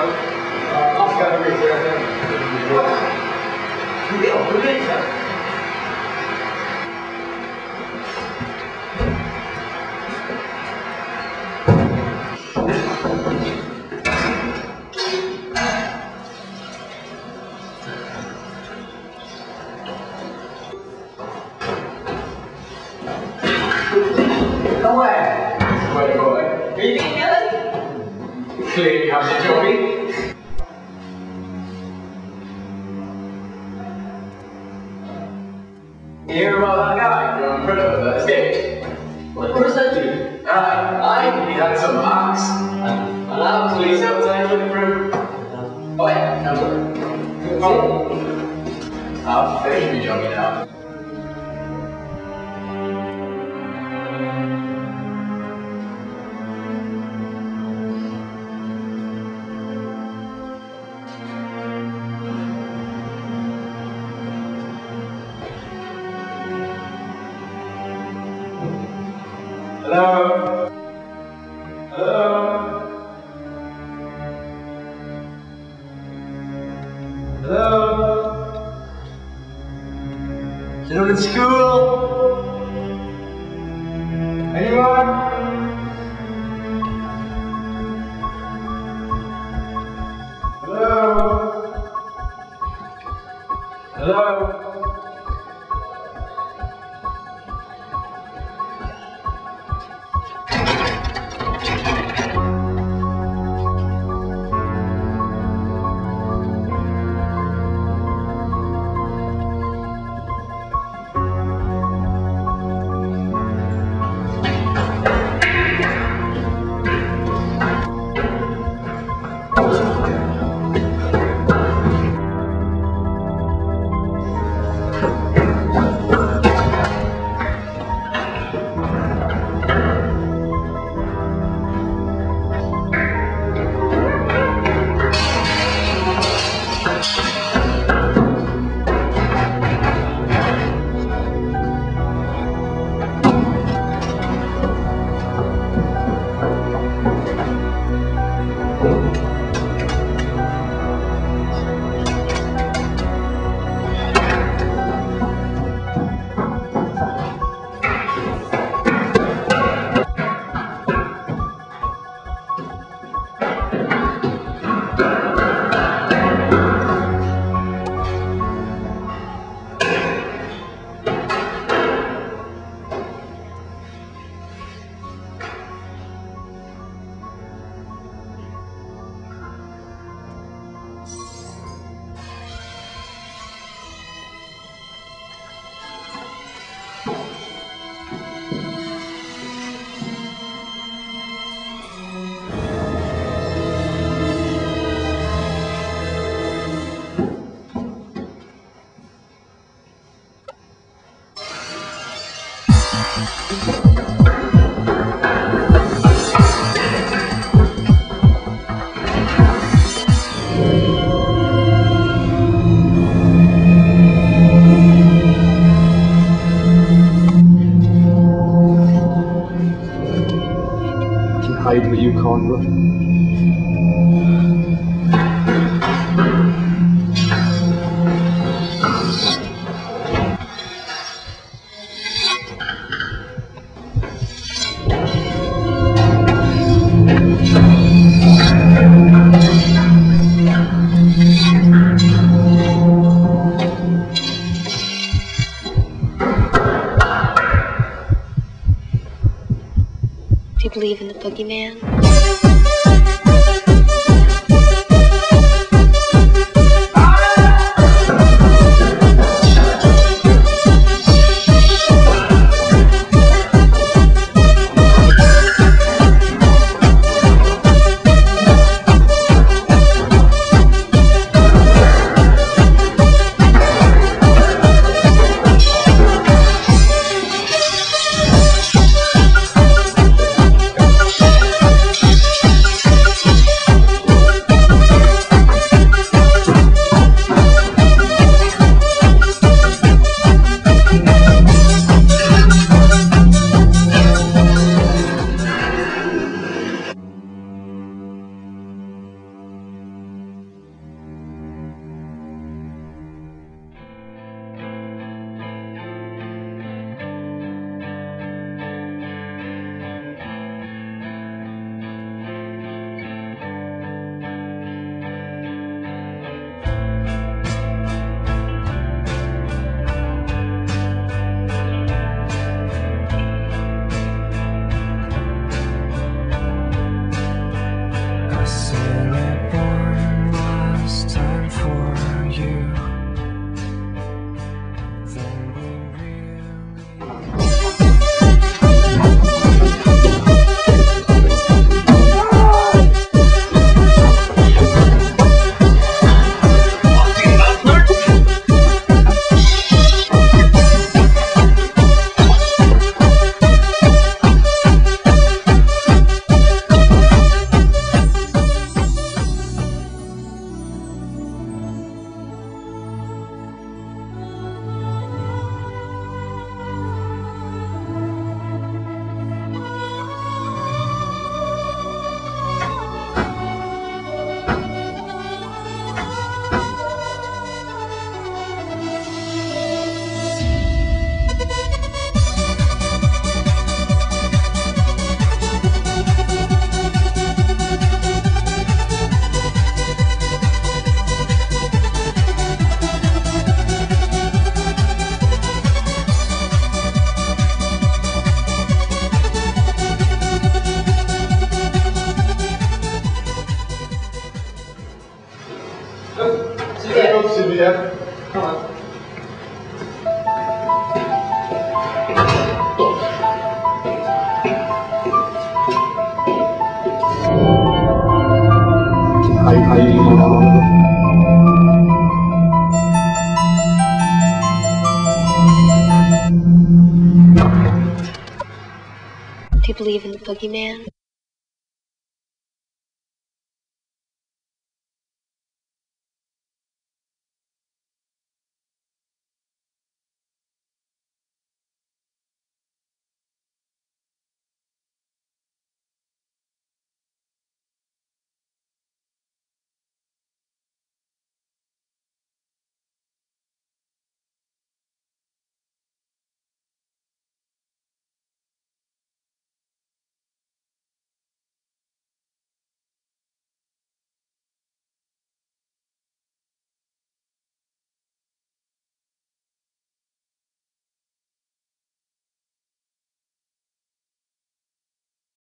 啊二十年的那些我没有回 You about that guy? You're in front escaped. What does that do? Aye, he had some marks. And I was Lisa. outside looking for him. Oh yeah, number. Oh. I'll finish me jogging now. Hello? Hello? Hello? Is anyone in school? Hide what you can't run. You Jeff. Come on. Do you believe in the boogeyman?